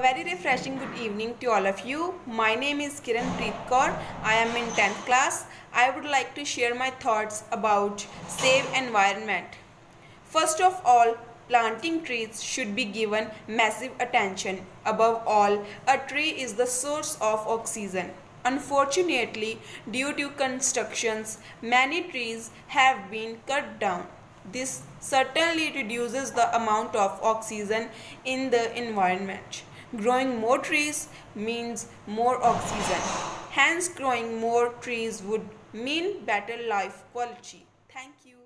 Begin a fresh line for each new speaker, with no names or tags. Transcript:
A very refreshing good evening to all of you. My name is Kiran Preet Kaur. I am in 10th class. I would like to share my thoughts about save environment. First of all, planting trees should be given massive attention. Above all, a tree is the source of oxygen. Unfortunately, due to constructions, many trees have been cut down. This certainly reduces the amount of oxygen in the environment. Growing more trees means more oxygen. Hence, growing more trees would mean better life quality. Thank you.